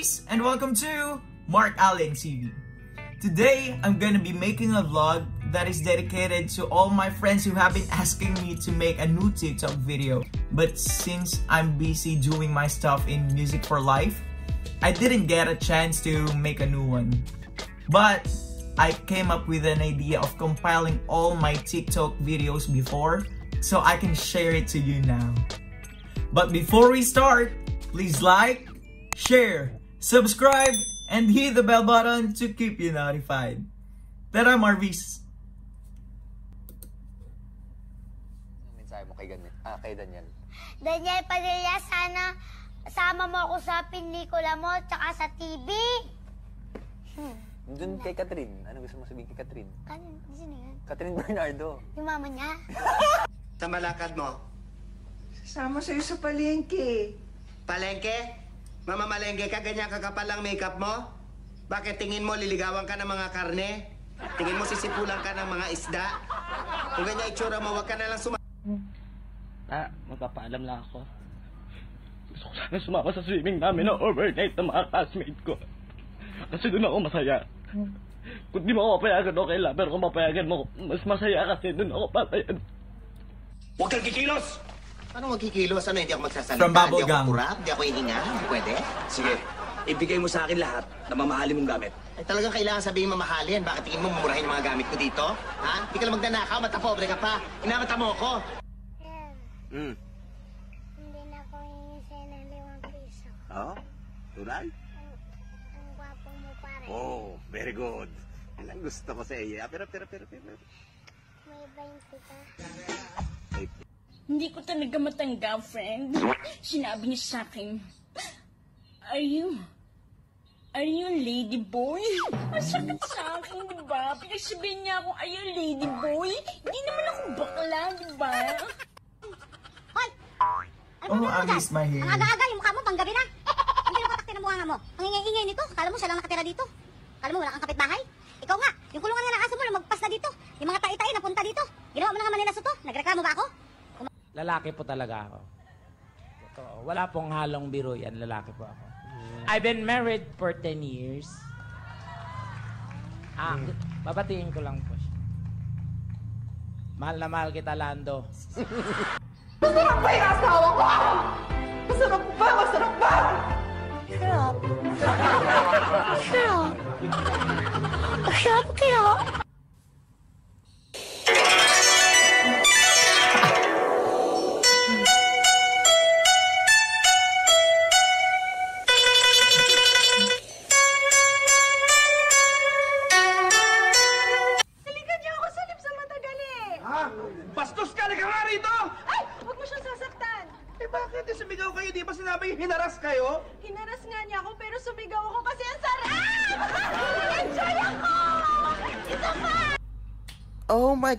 Marvies? And welcome to Mark Allen TV. Today, I'm gonna be making a vlog that is dedicated to all my friends who have been asking me to make a new TikTok video. But since I'm busy doing my stuff in Music for Life, I didn't get a chance to make a new one. But I came up with an idea of compiling all my TikTok videos before so I can share it to you now. But before we start, please like, share, subscribe, and hit the bell button to keep you notified. Tara Marvis! Mensahe mo kay, Gan- ah, kay Daniel? Daniel Padilla, sana sama mo ako sa pelikula mo tsaka sa TV. Hmm. Doon kay Catherine. Ano gusto mo sabihin kay Catherine? Ano? Sino yan? Catherine Bernardo. Yung mama niya? Sa malakad mo. Sama sa'yo sa palengke. Palengke? Mamamalengke ka, ganyan kakapal ang makeup mo? Bakit tingin mo liligawan ka ng mga karne? Tingin mo sisipulan ka ng mga isda? Kung ganyan itsura mo, wag ka na lang suma... Ah, magpapaalam lang ako. Gusto ko sana sumama sa swimming namin na overnight ng mga classmate ko. Kasi doon ako masaya. Kung di mo ako papayagan, okay lang. Pero kung papayagan mo, mas masaya kasi doon ako papayagan. Huwag kang kikilos! Ano magkikilos? Ano, hindi ako magsasalita? From Bubble hindi ako Gang. kurap? Hindi ako hihinga? Hindi pwede? Sige, ibigay mo sa akin lahat na mamahalin mong gamit. Ay, talagang kailangan sabihin mamahalin. Bakit tingin mo mumurahin yung mga gamit ko dito? Ha? Hindi ka lang magnanakaw, matapobre ka pa. Inamata mo ako. Sir, Hmm. hindi na ako hingi sa'yo ng limang piso. Oo? Tunay? Ang, ang gwapo mo pare. Oh, very good. Yan ang gusto ko sa iyo. Ah, Pero, pero, pero, pero. May 20 ka. Hindi ko talaga matanggap, friend. Sinabi niya sa akin, Are you... Are you a lady boy? Ang sakit sa akin, di ba? Pinagsabihin niya ako, are you a lady boy? Hindi naman ako bakla, di ba? Hoy! Ano Oh, my hair. Ang aga-aga, yung mukha mo, panggabi na. Ang pinapatak ng mukha mo. Ang ingay-ingay nito. Kala mo siya lang nakatira dito. Kala mo wala kang kapitbahay. Ikaw nga, yung kulungan nga ng aso mo, lumagpas na dito. Yung mga tai-tai napunta dito. Ginawa mo na nga Manila Soto. Nagreklamo ba ako? Lalaki po talaga ako. Totoo. Wala pong halong biro yan. Lalaki po ako. I've been married for 10 years. Ah, babatiin ko lang po siya. Mahal na mahal kita, Lando. Masarap ba yung asawa ko? Masarap ba? Masarap ba? Sarap. Sarap. Sarap kaya.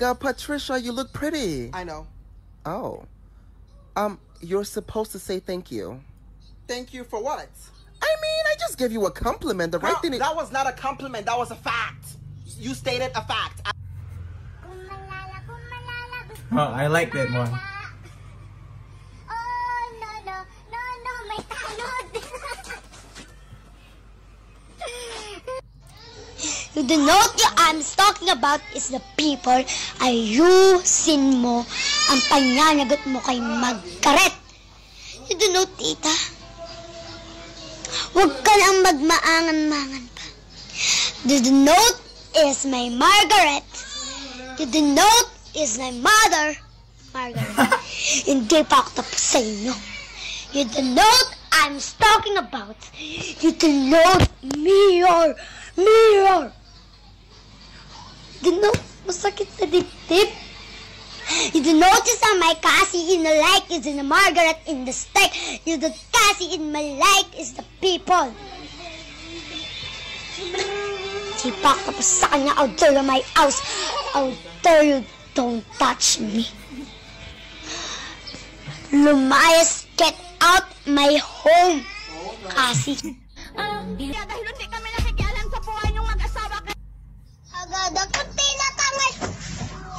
God, Patricia, you look pretty. I know. Oh. Um, you're supposed to say thank you. Thank you for what? I mean, I just gave you a compliment. The right thing is. that was not a compliment. That was a fact. You stated a fact. Kung malala, kung malala, gusto Oh, I like that one. The note I'm talking about is the people ayusin mo ang panyanagot mo kay Magkaret. You do know, tita? Huwag ka lang magmaangan-mangan pa. The note is my Margaret. The note is my mother, Margaret. Hindi pa ako tapos sa inyo. You the note I'm talking about. You the note mirror, mirror. The note masakit sa dibdib. You the notice on my Cassie in the like is in the Margaret in the steak. You the Cassie in my like is the people. Sipak tapos sa kanya out there in my house. Out there you don't touch me. Lumayas, get out my home. Cassie. Ah,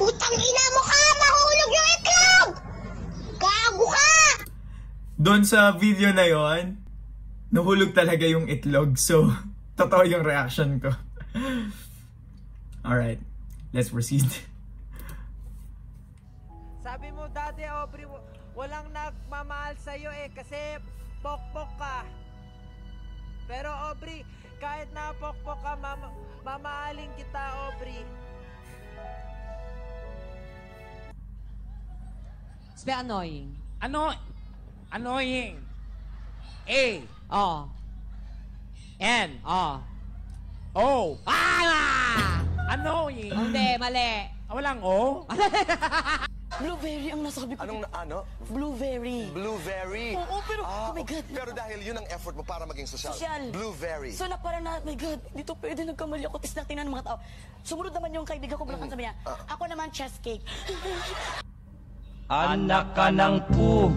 Putang ina mo ka, mahulog yung itlog! Gago ka! Doon sa video na yon, nahulog talaga yung itlog. So, totoo yung reaction ko. Alright, let's proceed. Sabi mo dati, Aubrey, wa- walang nagmamahal sa'yo eh, kasi pokpok ka. Pero Aubrey, kahit na pokpok ka, mama- mamahalin kita, Aubrey. It's very annoying. Ano? Annoying. A. Oh. N. Oh. O. Ah! Annoying. Hindi, mali. Ah, walang O? Blueberry ang nasabi ko. Anong ano? Blueberry. Blueberry. Oo, pero, Ah, oh my God. Pero dahil yun ang effort mo para maging sosyal. Social. Blueberry. So na para na, my God, dito pwede nagkamali ako. Tapos natingnan ng mga tao. Sumunod naman yung kaibigan ko, bulakan sabi niya, ako naman chess cake. Anak ka ng pu.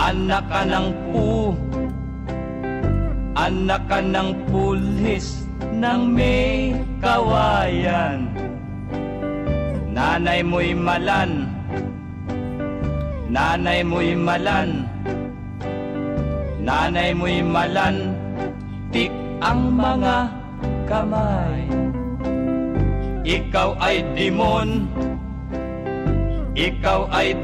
Anak ka ng pu. Anak ka ng pulis ng may kawayan. Nanay mo'y malan. Nanay mo'y malan. Nanay mo'y malan. Tik ang mga kamay. Ikaw ay dimon. Ikaw ay dimon Ikaw ay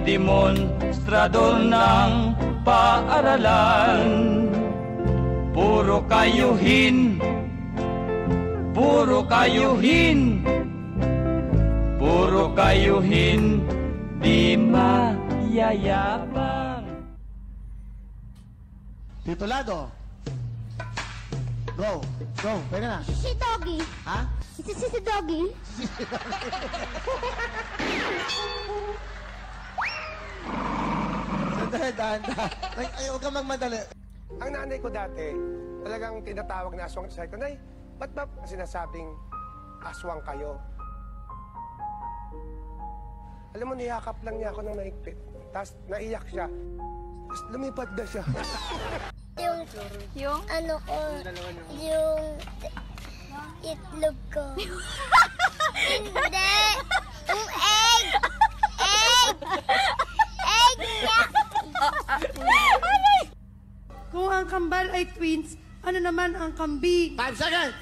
demonstrador ng paaralan. Puro kayuhin. Puro kayuhin. Puro kayuhin. Di mayayabang. Titulado. Go. Go. Pwede na. Si Doggy. Ha? Si si si Doggy. Sandali, dahan, dahan. Ay, ay, huwag ka magmadali. Ang nanay ko dati, talagang tinatawag na aswang. Sabi ko, Nay, ba't ba sinasabing aswang kayo? Alam mo, niyakap lang niya ako ng maigpit. Tapos naiyak siya. Tapos lumipad na siya. Yung, yung, ano ko, yung itlog ko. Hindi! Yung egg! Egg! Egg niya! Kung ang kambal ay twins, ano naman ang kambing? Five seconds!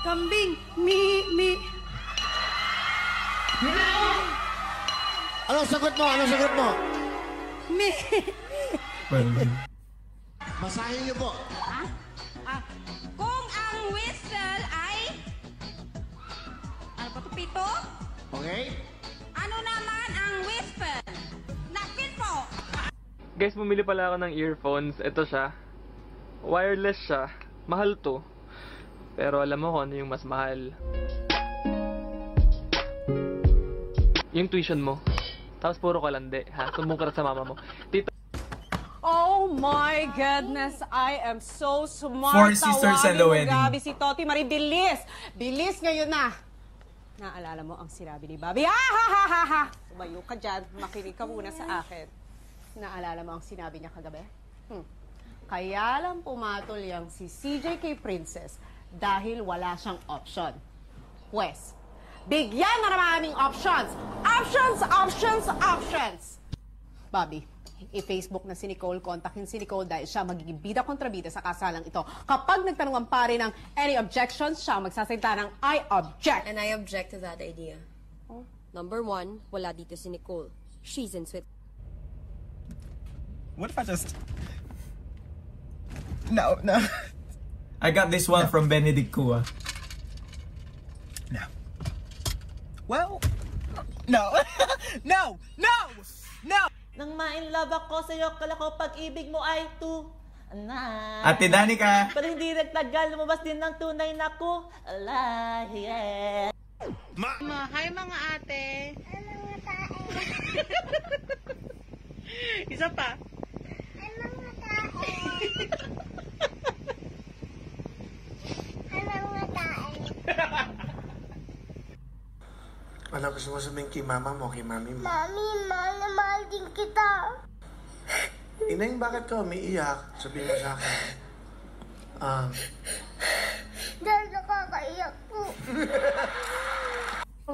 Kambing, mi, mi. Anong sagot mo? Anong sagot mo? Mi. Basahin niyo po. Ah, kung ang whistle ay... Ano pa to, pito? Okay? Ano naman ang whistle? Nakpit po! Guys, bumili pala ako ng earphones. Ito siya. Wireless siya. Mahal to. Pero alam mo kung ano yung mas mahal. Yung tuition mo. Tapos puro kalande, ha? Sumbong ka na sa mama mo. Tito, Oh my goodness, I am so smart. Four sisters and the wedding. Gabi, si Toti Marie, bilis! Bilis ngayon na! Naalala mo ang sinabi ni Bobby, ah, ha, ha, ha, ha! Tumayo ka dyan, makinig ka muna sa akin. Naalala mo ang sinabi niya kagabi? Hmm. Kaya lang pumatol yung si CJ kay Princess dahil wala siyang option. Pwes, bigyan na maraming options! Options, options, options! Bobby, i-Facebook na si Nicole, kontakin si Nicole dahil siya magiging bida kontra bida sa kasalang ito. Kapag nagtanong ang pare ng any objections, siya magsasalita ng I object. And I object to that idea. Number one, wala dito si Nicole. She's in Switzerland. What if I just... No, no. I got this one from Benedict Kua. No. Well, no. no! No! Nang ma-inlove ako sa'yo, kala ko pag-ibig mo ay tu... Na. Ate Danica. Pero hindi nagtagal, lumabas din ng tunay na ko. Ala, yeah. Ma, hi mga ate. Isa pa. Ano gusto mo sabihin kay mama mo, kay mami mo? Mami, mahal na mahal din kita. Ineng, bakit ka umiiyak? Sabihin mo sa akin. Um, Dahil nakakaiyak po.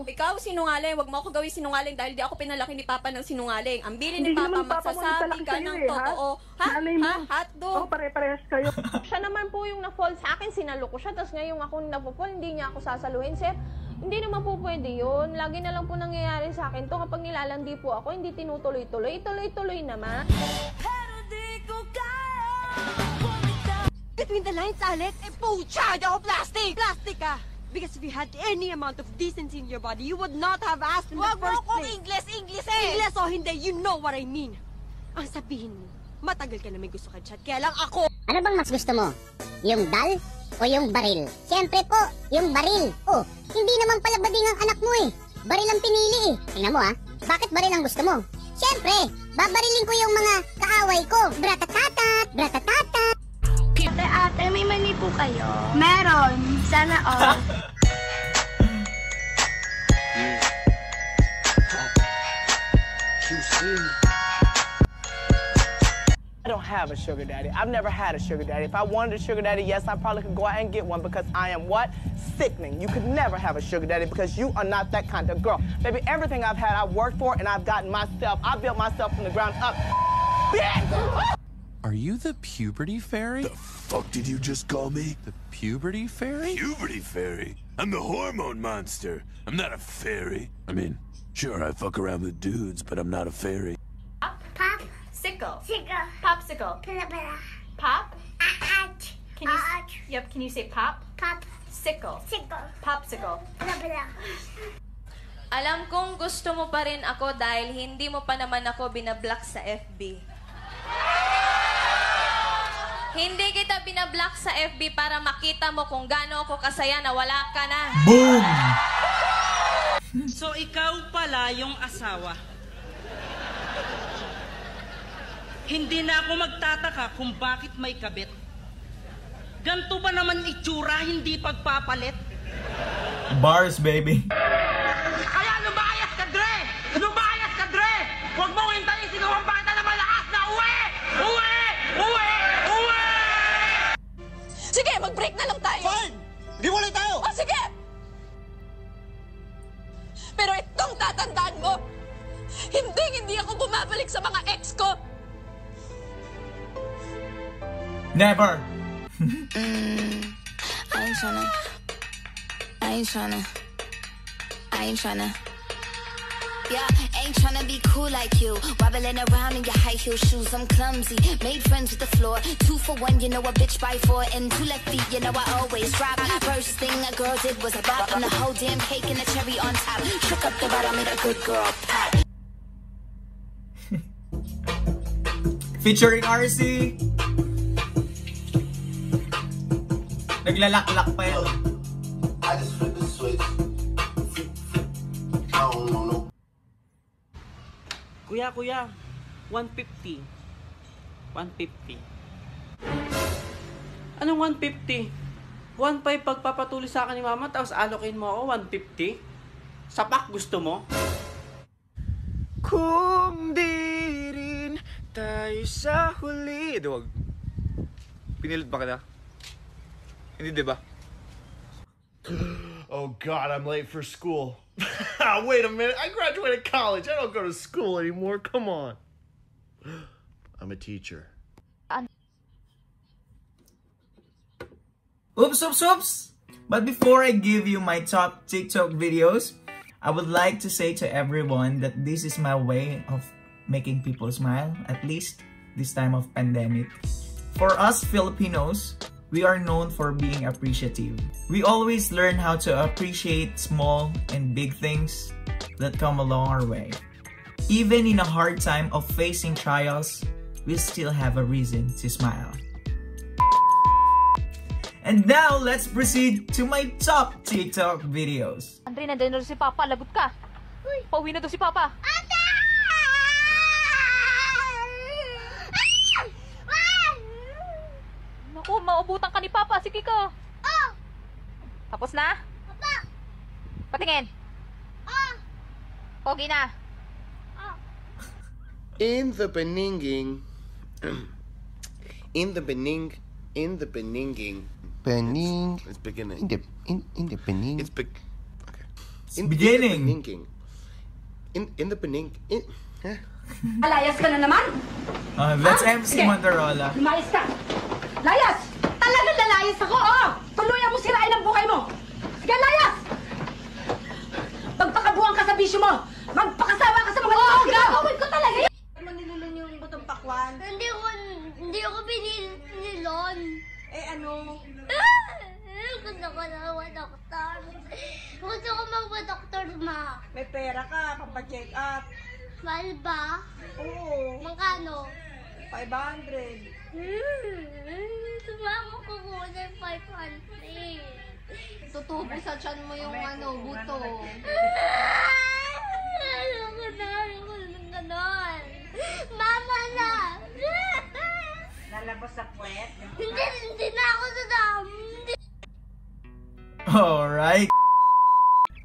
Ikaw sinungaling, wag mo ako gawin sinungaling dahil di ako pinalaki ni Papa ng sinungaling. Ang bili ni Hindi Papa naman Papa mo magsasabi nagpalaki ka sa'yo ng eh, ha? totoo. Ha? Nanay mo. Ha? Hotdog. Oo, pare-parehas kayo. Siya naman po yung na-fall sa akin, sinalo ko siya, tapos ngayon ako na-fall, hindi niya ako sasaluhin, sir. Hindi naman po pwede yun. Lagi na lang po nangyayari sa akin to kapag nilalandi po ako, hindi tinutuloy-tuloy. Ituloy-tuloy naman. Between the lines, Alex, eh, pucha! Di ako plastic! Plastic ka! Because if you had any amount of decency in your body, you would not have asked in Wag the mo first place. Ingles, Ingles eh! Ingles o hindi, you know what I mean. Ang sabihin mo, matagal ka na may gusto kay chat, kaya lang ako... Ano bang mas gusto mo? Yung dal o yung baril? Siyempre po, yung baril. Oh, hindi naman pala bading ang anak mo eh. Baril ang pinili eh. Tingnan mo ah, bakit baril ang gusto mo? Siyempre, babarilin ko yung mga kaaway ko. Bratatatat, bratatatat. Ate, ate, may mani po kayo? Meron. Sana all. don't have a sugar daddy. I've never had a sugar daddy. If I wanted a sugar daddy, yes, I probably could go out and get one because I am what? Sickening. You could never have a sugar daddy because you are not that kind of girl. Baby, everything I've had, I've worked for and I've gotten myself. I built myself from the ground up. Are you the puberty fairy? The fuck did you just call me? The puberty fairy? Puberty fairy? I'm the hormone monster. I'm not a fairy. I mean, sure, I fuck around with dudes, but I'm not a fairy. Pop. Sickle. Sickle. Popsicle. Pop. Can you, yep, can you say pop? Pop. Sickle. Sickle. Popsicle. Alam kong gusto mo pa rin ako dahil hindi mo pa naman ako binablock sa FB. Hindi kita binablock sa FB para makita mo kung gaano ako kasaya na wala ka na. Boom! So ikaw pala yung asawa. Hindi na ako magtataka kung bakit may kabit. Ganto ba naman itsura, hindi pagpapalit? Bars, baby. Never. Mm. I ain't tryna. I ain't tryna. I ain't tryna. Yeah, ain't tryna be cool like you. Wobbling around in your high heel shoes, I'm clumsy. Made friends with the floor. Two for one, you know a bitch by four. And two left feet, you know I always drop. First thing a girl did was a bop. I'm the whole damn cake and the cherry on top. Shook up the bottom, made a good girl pop. Featuring RC. Naglalaklak pa yun. I just flip the switch. I don't know no. Kuya, kuya, 150. 150. Anong 150? 1.5 pagpapatuloy sa akin ni mama, tapos alokin mo ako 150? Sapak gusto mo? Kung di rin tayo sa huli. Duwag. Pinilit ba kita? Hindi, di ba? Oh God, I'm late for school. Wait a minute, I graduated college. I don't go to school anymore. Come on. I'm a teacher. Oops, oops, oops! But before I give you my top TikTok videos, I would like to say to everyone that this is my way of making people smile, at least this time of pandemic. For us Filipinos, we are known for being appreciative. We always learn how to appreciate small and big things that come along our way. Even in a hard time of facing trials, we still have a reason to smile. And now, let's proceed to my top TikTok videos. Andre, nandiyan na si Papa. Lagot ka. Uy, pauwi na daw si Papa. Ate! Naku, maubutan ka ni Papa. Sige ka. Oh! Tapos na? Papa! Patingin. Oh! Pogi na. In the beninging. in the bening. In the beninging. Bening. It's beginning. In the, in, in the bening. It's big. In, beginning. In the beninging. In, in the bening... In, eh? Alayas ka na naman? Uh, let's Ah, MC sige. Mandarola. Lumayas ka! Layas! Talagang lalayas ako, oh! Tuluyan mo sirain ang buhay mo! Sige, layas! Magpakabuhan ka sa bisyo mo! Magpakasawa ka sa mga lalaki mo! gagawin ko talaga yan! Ano nilulun yung butong pakwan? Hindi ko, hindi ko pinilon. Eh, ano? Gusto ko na mag-doktor. Gusto ko mag-doktor, ma. May pera ka, pampacheck up. Mahal ba? Oo. Magkano? 500. Hmm, sumama ko muna yung 500. Tutubo sa tiyan mo yung ano, buto. Ayoko na, ayoko na ganon. Mama na! Lalabas sa puwet? Hindi, hindi na ako sa dam. Alright.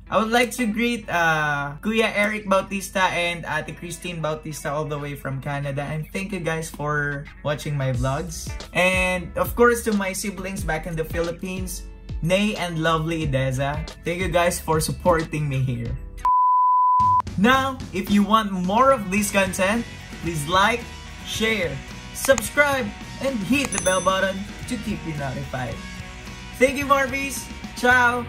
I would like to greet uh, Kuya Eric Bautista and Ate Christine Bautista all the way from Canada. And thank you guys for watching my vlogs. And of course to my siblings back in the Philippines, Nay and lovely Ideza. Thank you guys for supporting me here. Now, if you want more of this content, please like, share, subscribe, and hit the bell button to keep you notified. Thank you, Marvies. Ciao.